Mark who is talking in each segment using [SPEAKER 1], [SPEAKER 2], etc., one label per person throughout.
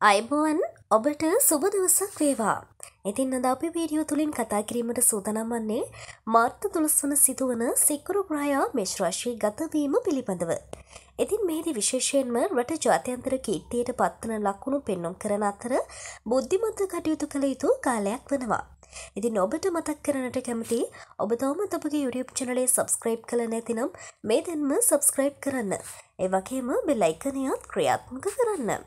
[SPEAKER 1] අයිබෝවන් ඔබට සුබ දවසක් වේවා. ඉතින් අද අපි වීඩියෝ තුළින් කතා කිරීමට සූදානම් වන්නේ මාර්ත තුළස් වන සිදුවන සිකුරු ග්‍රහයා මේශ්‍රාශී ගතවීම පිළිබඳව. ඉතින් මෙහිදී විශේෂයෙන්ම රට ජාත්‍යන්තර කීර්තියට පත්වන ලකුණු පෙන්නුම් කරන අතර බුද්ධිමත්ව කටයුතු කළ යුතු කාලයක් වනවා. ඉතින් ඔබට මතක් කරනට කැමති ඔබ තවමත් අපගේ YouTube චැනලේ සබස්ක්‍රයිබ් කළ නැතිනම් මේ දැන්ම සබස්ක්‍රයිබ් කරන්න. ඒ වගේම බෙල් අයිකනයත් ක්‍රියාත්මක කරන්න.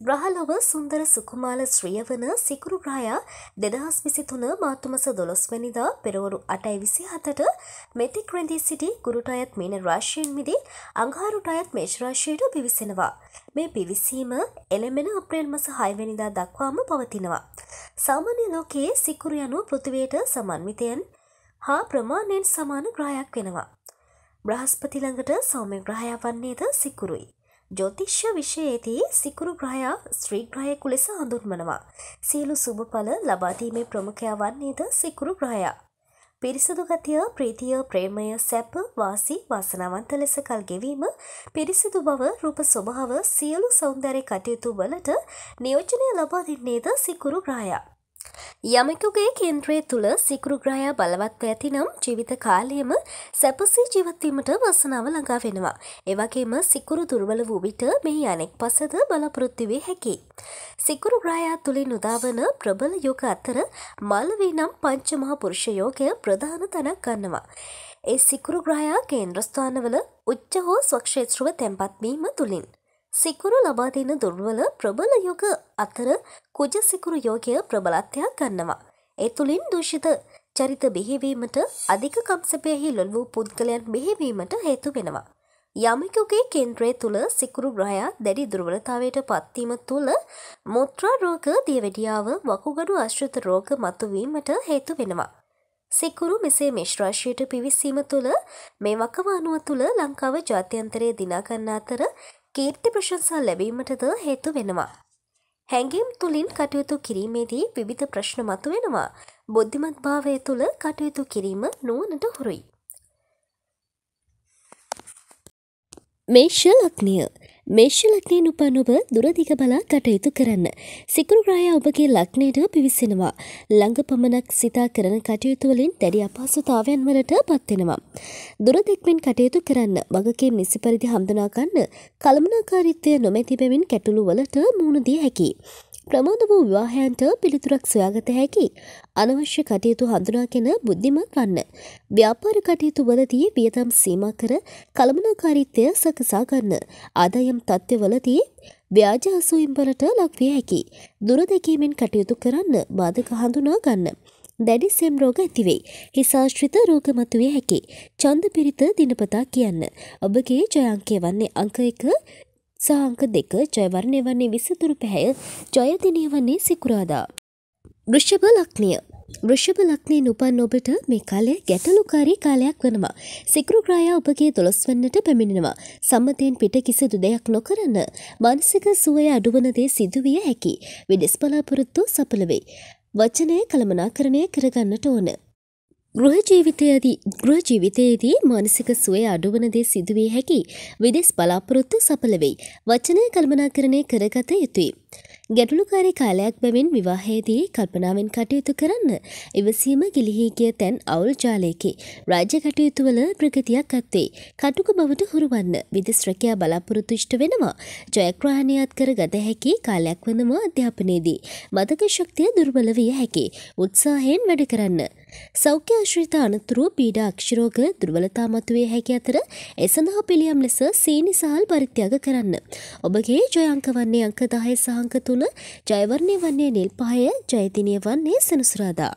[SPEAKER 1] ග්‍රහලොව සුන්දර සුකුමාල ශ්‍රිය වන සිකුරු ග්‍රහයා දෙදහස් විසි තුන මාතුමස දොළොස්වැනිදා පෙරවරු අටයි විසි හතට මෙතික් රැඳී සිටි ගුරුට අයත් මීන රාශයෙන් මිදී අංහාරුට අයත් මේශ්රාශයට පිවිසෙනවා. මේ පිවිසීම එළමෙන අප්‍රේල් මස හයවැනිදා දක්වාම පවතිනවා. සාමාන්‍ය ලෝකයේ සිකුරු යනු පෘතිවයට සමන්විතයන් හා ප්‍රමාණයෙන් සමාන ග්‍රහයක් වෙනවා. බ්‍රහස්පති ළඟට සෞම්‍ය ග්‍රහයා වන්නේද සිකුරුයි. ජෝතිශ්‍ය විෂයේදී සිකුරු ග්‍රහයා ස්ත්‍රී ග්‍රහයෙකු ලෙස හඳුන්වනවා. සියලු සුභඵල ලබාදීමේ ප්‍රමුඛයා වන්නේද සිකුරු ග්‍රහයා. පිරිසිදු ගතිය ප්‍රීතිය ප්‍රේමය සැප වාසි වාසනාවන්ත ලෙස කල් ගෙවීම පිරිසිදු බව රූප ස්වභාව සියලු සෞන්දර්ය කටයුතු වලට නියෝජනය ලබා දෙන්නේද සිකුරු ග්‍රහයා. යමෙකුගේ කේන්ද්‍රය තුළ සිකුරු ග්‍රහයා බලවත්ව ඇතිනම් ජීවිත කාලයම සැපසී ජීවත්වීමට වසනාව ළඟා වෙනවා. එවගේම සිකුරු දුර්වල වූ විට මෙහි අනෙක් පසද බලාපොරොත්තු වේ හැකි. සිකුරු ග්‍රහයා තුළින් උදාවන ප්‍රබල යෝග අතර මල්වී නම් පංචමහා පුරුෂ යෝගය ප්‍රධාන තැනක් ගන්නවා. ඒ සිකුරු ග්‍රහයා කේන්ද්‍රස්ථානවල උච්ච හෝ ස්වක්ෂේත්‍රව තැන්පත් වීම තුළින්. සිකුරු ලබා දෙන දුර්වල ප්‍රබල යෝග අතර කුජ සිකුරු යෝගය ප්‍රබලත්වයක් ගන්නවා. ඒ තුළින් දූෂිත චරිත බිහිවීමට අධික කම්සපයෙහි ලොල් වූ පුද්ගලයන් බිහිවීමට හේතු වෙනවා. යමෙකුගේ කේන්ද්‍රය තුළ සිකුරු ග්‍රහයා දැඩි දුර්වලතාවයට පත්වීම තුළ මුත්‍රා රෝග දියවැඩියාව වකුගඩු අශ්‍රිත රෝග මතුවීමට හේතු වෙනවා. සිකුරු මෙසේ මිශ්‍රාශයට පිවිසීම තුළ මේ වකවානුව තුළ ලංකාව ජාත්‍යන්තරය දිනාගන්න අතර කීර්ති ප්‍රශංසා ලැබීමටද හේතු වෙනවා. හැඟීම් තුළින් කටයුතු කිරීමේදී විවිධ ප්‍රශ්න මතු වෙනවා. බුද්ධිමත් භාවය තුළ කටයුතු කිරීම නුවනට හුරුයි. මේෂ ලක්නිය මේෂ ලක්නයෙන් උපන් ඔබ දුරදිග බලා කටයුතු කරන්න. සිකුරු ග්‍රහය ඔබගේ ලක්නයට පිවිසෙනවා. ළඟ පමණක් සිතා කරන කටයුතුවලින් දැඩි අපහසුතාවයන් වලට පත්වෙනවා. දුරදික්මෙන් කටයුතු කරන්න වගකේ නිසි පරිදි හඳුනාගන්න කළමනාකාරිත්වය නොමැති බැවින් කැටුළු වලට මුහුණ දිය හැකි. ප්‍රමාද වූ විවාහයන්ට පිළිතුරක් සොයාගත හැකි අනවශ්‍ය කටයුතු හඳුනාගෙන බුද්ධිමත් වන්න. ව්‍යාපාර කටයුතු වලදී වියදම් සීමා කර කළමනාකාරීත්වය සකසා ගන්න. ආදායම් තත්ත්වවලදී ව්‍යාජ අසුයිම් වලට ලක්විය හැකි. දුර දෙකීමෙන් කටයුතු කරන්න බාධක හඳුනා ගන්න. දැඩි සෙම් රෝග ඇතිවෙයි. හිසාශ්‍රිත රෝග මතුවේ හැකි. චන්ද පිරිත දිනපතා කියන්න. ඔබගේ ජයංකය වන්නේ අංක එක සාංක දෙක ජයවරණය වන්නේ විසතුරු පැහැය ජයදිනය වන්නේ සිකුරාදා. වෘෂභ ලක්නිය වෘෂභ ලක්නයෙන් උපන් ඔබට මේ කාලය ගැටලුකාරී කාලයක් වනවා. සිකුරු ග්‍රායා ඔබගේ දොළොස් වන්නට පැමිණෙනවා. සම්මතයෙන් පිට කිසිදු දෙයක් නොකරන්න. මානසික සුවය අඩුවන දේ සිදුවිය හැකි. විදෙස් බලාපොරොත්තු සඵල වෙයි. වචනය කළමනාකරණය කරගන්නට ඕන. ගෘහ ජීවිතයේදී ගෘහ ජීවිතයේදී මානසික සුවය අඩුවන දේ සිදුවිය හැකි විදෙස් බලාපොරොත්තු සඵල වෙයි. වචනය කළමනාකරණය කරගත යුතුයි. ගැටලුකාරී කාලයක් බැවින් විවාහයේදී කල්පනාවෙන් කටයුතු කරන්න. ඉවසීම ගිලිහී ගිය තැන් අවුල් ජාලයකි. රාජ්‍ය කටයුතුවල ප්‍රගතියක් අත්වේ. කටුක බවට හුරුවන්න විදෙස් රැකියා බලාපොරොත්තු ඉෂ්ට වෙනවා. ජයග්‍රහණයත් කර ගත හැකි කාලයක් වනම අධ්‍යාපනයේදී. මතක ශක්තිය දුර්වල විය හැකි. උත්සාහයෙන් වැඩ කරන්න. සෞඛ්‍ය ආශ්‍රිත අනතුරු පීඩ අක්ෂරෝග දුර්වලතා මතුවේ හැකි අතර ඒ සඳහා පිළියම් ලෙස සීනි සහල් පරිත්‍යාග කරන්න. ඔබගේ ජයංක වන්නේ අංක 10 සහ අංක 3, ජයවර්ණය වන්නේ නිල් පහය, ජයදිනිය වන්නේ සෙනසුරාදා.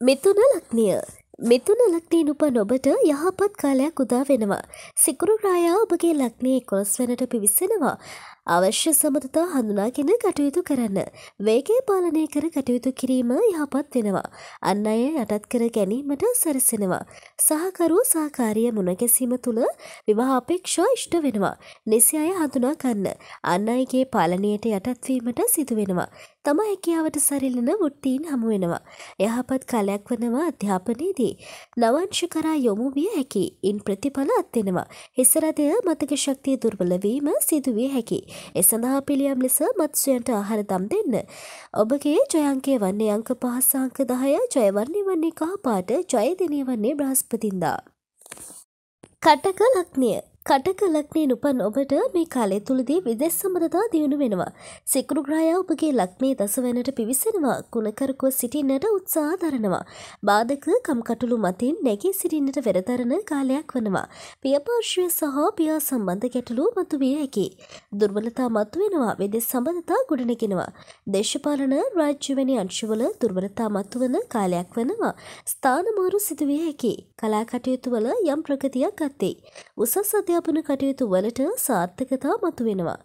[SPEAKER 1] මිථුන ලග්නිය මිතුන ලක්නයෙන් උපන් ඔබට යහපත් කාලයක් උදා වෙනවා. සිකුරු රායා ඔබගේ ලක්නයේ කොස් වනට පිවිස්සෙනවා. අවශ්‍ය සමතතා හඳුනාගෙන කටයුතු කරන්න. වේගේ පාලනය කර කටයුතු කිරීම යහපත් වෙනවා. අන්න අය යටත් කර ගැනීමට සැරසෙනවා. සහකරු සහකාරිය මුණගැසීම තුළ විවාහ අපේක්ෂා ඉෂ්ට වෙනවා. නිසි අය හඳුනා ගන්න. අන්න අයගේ පාලනයට යටත්වීමට සිදුවෙනවා. තම හැකියාවට සරිලන වෘත්තීන් හමුවෙනවා. යහපත් කලයක් වනවා අධ්‍යාපනයේදී. නවංශ කරා යොමු විය හැකි ඉන් ප්‍රතිඵල අත්වෙනවා. හිසරදය මතක ශක්තිය දුර්වලවීම සිදුවිය හැකි. එ සඳහා පිළියම් ලෙස මත්ස්වයන්ට ආහාර දම් දෙන්න. ඔබගේ ජයංකය වන්නේ අංක පහස්සාංක දහය ජයවර්ණය වන්නේ කහපාට ජයදිනය වන්නේ බ්‍රහස්පතින්දා. කටක ලක්නිය කටක ලක්නේ උපන් ඔබට මේ කාලය තුළදී විදෙස් සම්බඳතා දියුණු වෙනවා. සිකුරු ග්‍රහය ඔබගේ ලක්නේ දසවැනට පිවිසෙනවා කුණකරකුව සිටින්නට උත්සාහ දරනවා. බාධක කම්කටුළු මතින් නැගී සිටින්නට වෙරදරන කාලයක් වනවා. පියපාර්ශ්වය සහ පියා සම්බන්ධ ගැටලු මතුවිය හැකි. දුර්වලතා මතුවෙනවා විදෙස් සම්බඳතා ගොඩනගෙනවා. දේශපාලන රාජ්‍යවැනි අංශවල දුර්වලතා මතුවන කාලයක් වනවා. ස්ථානමාරු සිදුවිය හැකි. කලා කටයුතු වල යම් ප්‍රගතියක් ගත්තේ. උසස් අධ්‍යාපන කටයුතු වලට සාර්ථකතා මතුවෙනවා.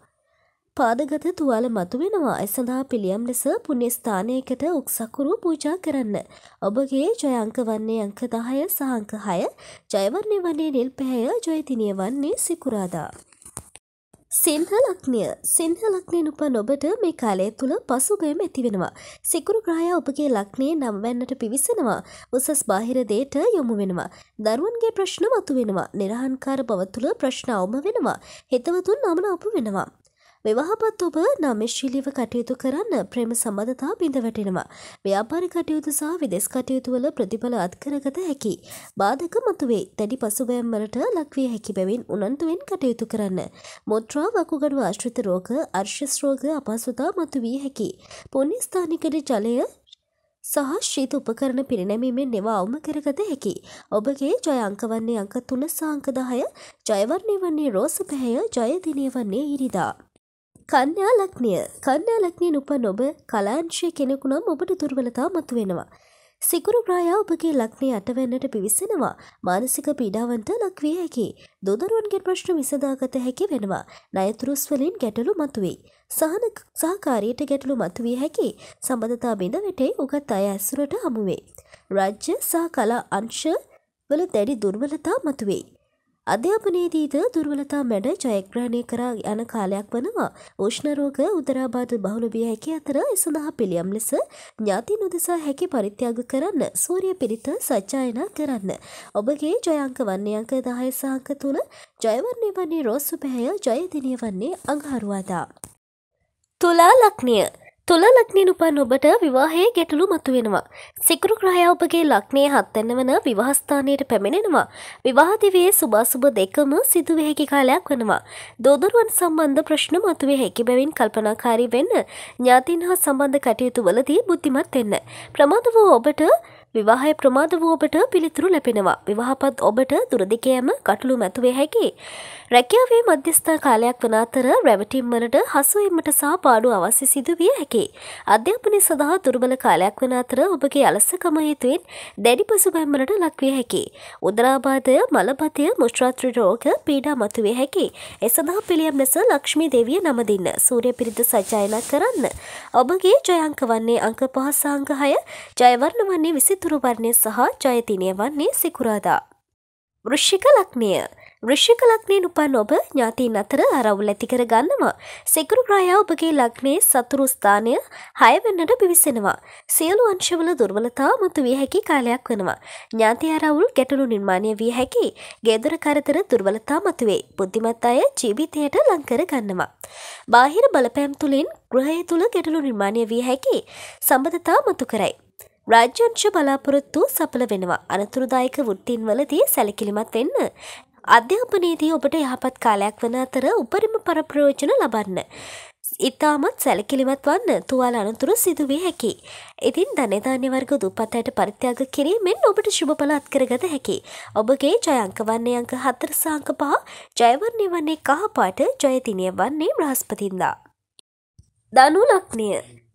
[SPEAKER 1] පාදගත තුවාල මතුවෙනවා ඇ සඳහා පිළියම් ලෙස පුුණ්‍ය ස්ථානයකට උක්සකුරු පූජා කරන්න. ඔබගේ ජයංක වන්නේ අංක දහය සහංක හය ජයවන්නේ වන්නේ නිල් පැහැය ජයතිනය වන්නේ සිකුරාදා. සිංහලක්නය සිංහලක්නය උපන් ඔබට මේ කාලය තුළ පසුබයම ඇතිවෙනවා. සිකුරු ග්‍රහය ඔබගේ ලක්නේ නම්වැන්නට පිවිසෙනවා උසස් බාහිර දේට යොමු වෙනවා. දරුවන්ගේ ප්‍රශ්න මතු වෙනවා නිරහන්කාර බව තුළ ප්‍රශ්න අවම වෙනවා. හිතවතුන් නමන අප වෙනවා. විවාහපත් ඔබ නමශීලීව කටයුතු කරන්න ප්‍රේම සම්බධතා බිඳ වැටෙනවා. ව්‍යාපාරි කටයුතු සහ විදෙස් කටයුතුවල ප්‍රතිඵල අත්කරගත හැකි. බාධක මතුවේ දැඩි පසුබෑම්වලට ලක්විය හැකි බැවින් උනන්තුවෙන් කටයුතු කරන්න. මුත්‍රා වකුගඩු ආශ්‍රිත රෝග අර්ශස්රෝග අපහසුතා මතු විය හැකි. පුුණ්‍ය ස්ථානිකට ජලය සහ ශීත උපකරණ පිරිනැමීමෙන් නෙවා අවම කරගත හැකි. ඔබගේ ජය අංක වන්නේ අංක තුන සාංක දහය ජයවර්ණය වන්නේ රෝස පැහැය ජයදිනය වන්නේ ඉරිදා. කන්‍යා ලක්නිය කන්‍යා ලක්නය උපන් ඔබ කලාංශය කෙනෙකු නම් ඔබට දුර්වලතා මතු වෙනවා. සිකුරු ප්‍රායා ඔබගේ ලක්නේ අටවැන්නට පිවිසෙනවා මානසික පීඩාවන්ට ලක්විය හැකි. දොදරුවන්ගේ ප්‍රශ්න විසදාගත හැකි වෙනවා. නයතුරුස්වලින් ගැටලු මතුවේ. සහන සහකාරයට ගැටලු මතුවිය හැකි සම්බඳතා බිඳ වැටේ උගත් අය ඇසුරට හමුවේ. රජ්‍ය සහ කලා අංශ වල දැඩි දුර්වලතා මතුවේ. අධ්‍යාපනයේදීද දුර්වලතා මැඩ ජයග්‍රහණය කරා යන කාලයක් වනවා උෂ්ණරෝග උදරාබාධ බහුල විය හැකි අතර එ සඳහා පිළියම් ලෙස ඥාති නොදෙසා හැකි පරිත්‍යාග කරන්න සූරිය පිරිත සච්චායනා කරන්න. ඔබගේ ජයංක වන්නේ අංක දහය සාංක තුළ ජයවන්නේ වන්නේ රෝසු පැහැය ජයදිනය වන්නේ අඟහරුවාදා. තුලා ලක්නිය තුළ ලක්නය උපන් ඔබට විවාහයේ ගැටලු මතුවෙනවා. සිකුරු ග්‍රහය ඔබගේ ලක්නය හත්තන්න වන විවාහස්ථානයට පැමිණෙනවා. විවාහදිවේ සුභාසුභ දෙකම සිදුව හැකි කාලයක් වනවා. දෝදරුවන් සම්බන්ධ ප්‍රශ්න මතුවේ හැකි බැවින් කල්පනාකාරී වෙන්න ඥාතින් හා සම්බන්ධ කටයුතු වලදී බුද්ධිමත් වෙන්න. ප්‍රමාද වූ ඔබට විවාහය ප්‍රමාද වූ ඔබට පිළිතුරු ලැබෙනවා. විවාහපත් ඔබට දුරදිකයම කටළු මැතුවේ හැකි. රැකියාවේ මධ්‍යස්ථා කාලයක් වන අතර රැවටීම් වලට හසු වීමට සහ පාඩු අවශ්‍ය සිදුවිය හැකි. අධ්‍යාපනය සඳහා දුර්බල කාලයක් වන අතර ඔබගේ අලසකම හේතුවෙන් දැඩි පසුබැම් වලට ලක්විය හැකි. උදරාබාධය, මලබතය, මුත්‍රාත්‍රි රෝග පීඩා මතුවේ හැකි. ඒ සඳහා පිළියම් ලෙස ලක්ෂ්මී දේවිය නම දෙන්න. සූර්ය පිරිත සජායනා කරන්න. ඔබගේ ජය අංක වන්නේ අංක 5 සහ අංක 6, ජයවර්ණ වන්නේ 23 උතුරු වර්ණය සහ ජයතිනය වන්නේ සිකුරාදා. වෘෂ්ෂික ලක්නය ෘෂ්ික ලක්නයෙන් උපන් ඔබ ඥාතිීන් අතර අරවුල් ඇතිකර ගන්නවා. සෙකුරු ග්‍රායා ඔබගේ ලක්නේ සතුරු ස්ථානය හයවෙන්නට පිවිසෙනවා. සියලු අංශවල දුර්වලතා මුතු විය හැකි කාලයක් වෙනවා. ඥාති අරවුල් ගැටලු නිර්මාණය විය හැකි ගේදර කරතර දුර්වලතා මතුවේ බුද්ධිමත් අය ජීවිතයට ලංකර ගන්නවා. බාහිර බලපෑම් තුළින් ග්‍රහය තුළ ගැටලු නිර්මාණය විය හැකි සම්බධතා මතු කරයි. රාජ්‍යංශ බලාපොරොත්තු සඵල වෙනවා අනතුරුදායක වෘත්තින් වලදී සැලකිලිමත් වෙන්න. අධ්‍යාපනයේදී ඔබට යහපත් කාලයක් වන අතර උපරිම පරප්‍රයෝජන ලබන්න. ඉතාමත් සැලකිලිමත් වන්න තුවාල අනතුරු සිදුවේ හැකි. ඉතින් ධනධාන්‍ය වර්ග දුපත් අයට පරිත්‍යාග කිරීමෙන් ඔබට ශුභඵල අත්කරගත හැකි. ඔබගේ ජයංක වන්නේ අංක හතර සාංක පහ ජයවර්ණය වන්නේ කහ පාට ජයතිනය වන්නේ බ්‍රහස්පතින්දා. දනු ලක්නය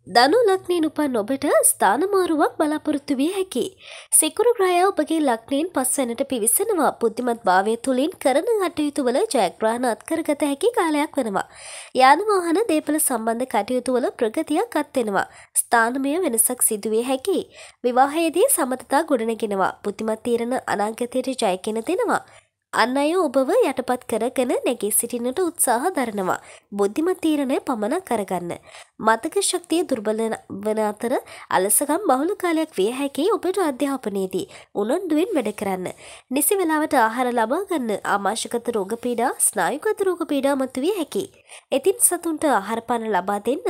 [SPEAKER 1] ධනු ලක්නයෙන් උපන් ඔබට ස්ථානමාරුවක් බලාපොරොත්තු විය හැකි. සිකුරු ග්‍රහය ඔබගේ ලක්නයෙන් පස්වැනට පිවිසෙනවා බුද්ධිමත් භාවය තුළින් කරන කටයුතුවල ජයග්‍රහණ අත්කරගත හැකි කාලයක් වනවා. යානවාහන දේපල සම්බන්ධ කටයුතුවල ප්‍රගතියක් අත්වෙනවා. ස්ථානමය වෙනසක් සිදුවිය හැකි. විවාහයේදී සමතතා ගොඩනගෙනවා. බුද්ධිමත් තීරණ අනාගතයට ජයගෙන දෙනවා. අන්න අය ඔබව යටපත් කරගෙන නැගී සිටිනට උත්සාහ දරනවා. බුද්ධිමත් තීරණය පමණක් කරගන්න. මතක ශක්තිය දුර්බල වන අතර අලසකම් බහුල කාලයක් විය හැකි ඔබට අධ්‍යාපනයේදී උනන්දුවෙන් වැඩ කරන්න. නිසි වෙලාවට ආහාර ලබා ගන්න ආමාශකත රෝග පීඩා ස්නායුගත රෝග පීඩා මතුවිය හැකි. ඉතින් සතුන්ට ආහාර පාන ලබා දෙන්න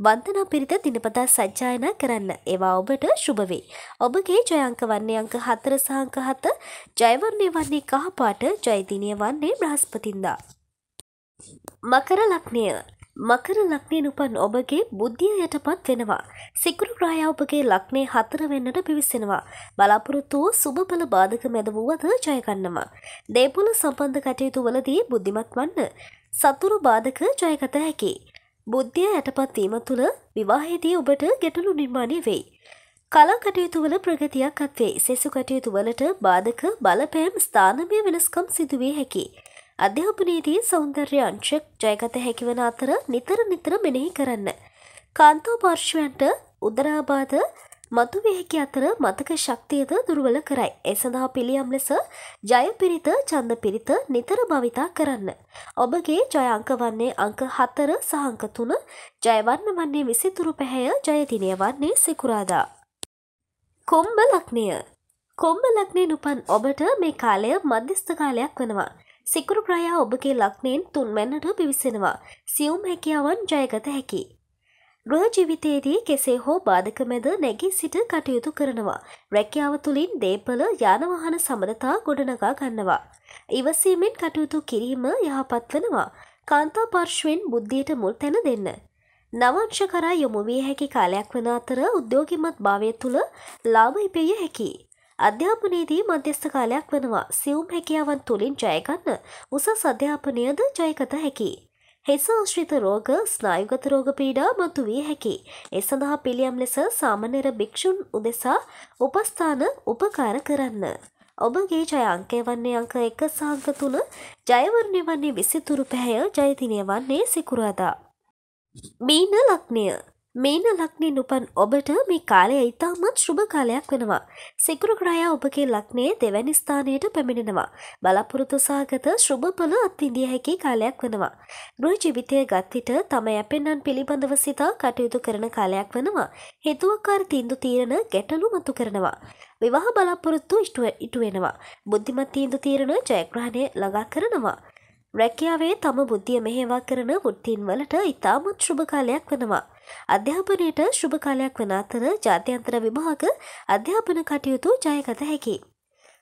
[SPEAKER 1] වන්දනා පිරිත දිනපතා සජ්ජායනා කරන්න ඒවා ඔබට ශුභවේ. ඔබගේ ජයංක වන්නේ අංක හතර සහංක හත ජයවර්ණය වන්නේ කහපාට ජයදිනය වන්නේ බ්‍රහස්පතින්දා. මකර ලක්නය මකර ලක්නයෙන් උපන් ඔබගේ බුද්ධිය යටපත් වෙනවා. සිකුරු ග්‍රහය ඔබගේ ලක්නේ හතර වෙන්නට පිවිසෙනවා. බලාපොරොත්තු වූ සුබඵල බාධක මැද වුවද ජයගන්නවා. දේපොළ සම්බන්ධ කටයුතු වලදී බුද්ධිමත් වන්න. සතුරු බාධක ජයගත හැකි. බුද්ධිය යටපත් වීම තුළ විවාහයේදී ඔබට ගැටලු නිර්මාණය වෙයි. කලා කටයුතු වල ප්‍රගතියක් අත්වේ. සෙසු කටයුතු වලට බාධක බලපෑම් ස්ථානමය වෙනස්කම් සිදුවිය හැකි. අධ්‍යාපනයේදී සෞන්දර්ය අංශක් ජයගත හැකිවන අතර නිතර නිතර මෙනෙහි කරන්න. කාන්තා පාර්ශ්වයන්ට උදරාබාධ මතුවිය හැකි අතර මතක ශක්තියද දුර්වල කරයි. ඒ සඳහා පිළියම් ලෙස ජය පිරිත ඡන්ද පිරිත නිතර භවිතා කරන්න. ඔබගේ ජය අංක වන්නේ අංක 4 සහ අංක 3, ජය වර්ණ වන්නේ විසිතුරු පැහැය, ජය දිනය වන්නේ සිකුරාදා. කුම්භ ලග්නය කුම්භ ලග්නයෙන් උපන් ඔබට මේ කාලය මධ්‍යස්ථ කාලයක් වෙනවා. සිකුරු ග්‍රහයා ඔබගේ ලග්නයෙන් තුන්වැන්නට පිවිසෙනවා. සියුම් හැකියාවන් ජයගත හැකි. ගෘහ ජීවිතයේදී කෙසේ හෝ බාධක මැද නැගී සිට කටයුතු කරනවා. රැකියාව තුළින් දේපල යානවාහන සමඳතා ගොඩනගා ගන්නවා. ඉවසීමෙන් කටයුතු කිරීම යහපත් වනවා. කාන්තා පාර්ශ්වෙන් බුද්ධියට මුල් තැන දෙන්න. නවංශ කරා යොමු විය හැකි කාලයක් වන අතර උද්‍යෝගිමත් භාවය තුළ ලාභ ඉපෙය හැකි. අධ්‍යාපනයේදී මධ්‍යස්ථ කාලයක් වනවා සියුම් හැකියාවන් තුළින් ජයගන්න උසස් අධ්‍යාපනයද ජයගත හැකි. හෙස ආශ්‍රිත රෝග ස්නායුගත රෝග පීඩා මතු විය හැකි. ඒ සඳහා පිළියම් ලෙස සාමනර භික්‍ෂූන් උදෙසා උපස්ථාන උපකාර කරන්න. ඔබගේ ජය අංකය වන්නේ අංක එක සාංක තුන ජයවරණය වන්නේ විසිතුරු පැහැය ජයතිනය වන්නේ සිකුරාදා. මීන ලක්නය මේන ලක්නයෙන් උපන් ඔබට මේ කාලය ඉතාමත් ශුභ කාලයක් වෙනවා. සිකුරු ග්‍රහයා ඔබගේ ලක්නයේ දෙවැනි ස්ථානයට පැමිණෙනවා. බලාපොරොත්තු සහගත ශුභඵල අත්විඳිය හැකි කාලයක් වෙනවා. ගෘහ ජීවිතය ගත් විට තම යැපෙන්නන් පිළිබඳව සිතා කටයුතු කරන කාලයක් වෙනවා. හේතුවක්කාර තීන්දුව තීරණ ගැටලු මතු කරනවා. විවාහ බලාපොරොත්තු ඉටු වෙනවා. බුද්ධිමත් තීන්දුව තීරණ ජයග්‍රහණය ළඟා කරනවා. රැකියාවේ තම බුද්ධිය මෙහෙවා කරන වෘත්තීන් වලට ඉතාමත් ශුභ කාලයක් වනවා. අධ්‍යාපනයට ශුභ කාලයක් වන අතර ජාත්‍යන්තර විභාග අධ්‍යාපන කටයුතු ජයගත හැකි.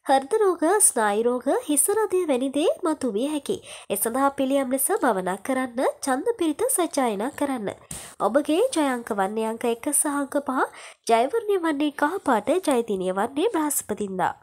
[SPEAKER 1] හර්ද රෝග ස්නායුරෝග හිස්සරදය වැනිදේ මතු විය හැකි. එ සඳහා පිළියම් ලෙස භවනා කරන්න චන්ද පිරිත සජ්ජායනා කරන්න. ඔබගේ ජයංක වන්නේ අංක එක සහංක පහ ජයවරණය වන්නේ කහ පාට ජයතිනය වන්නේ බ්‍රහස්පතින්දා.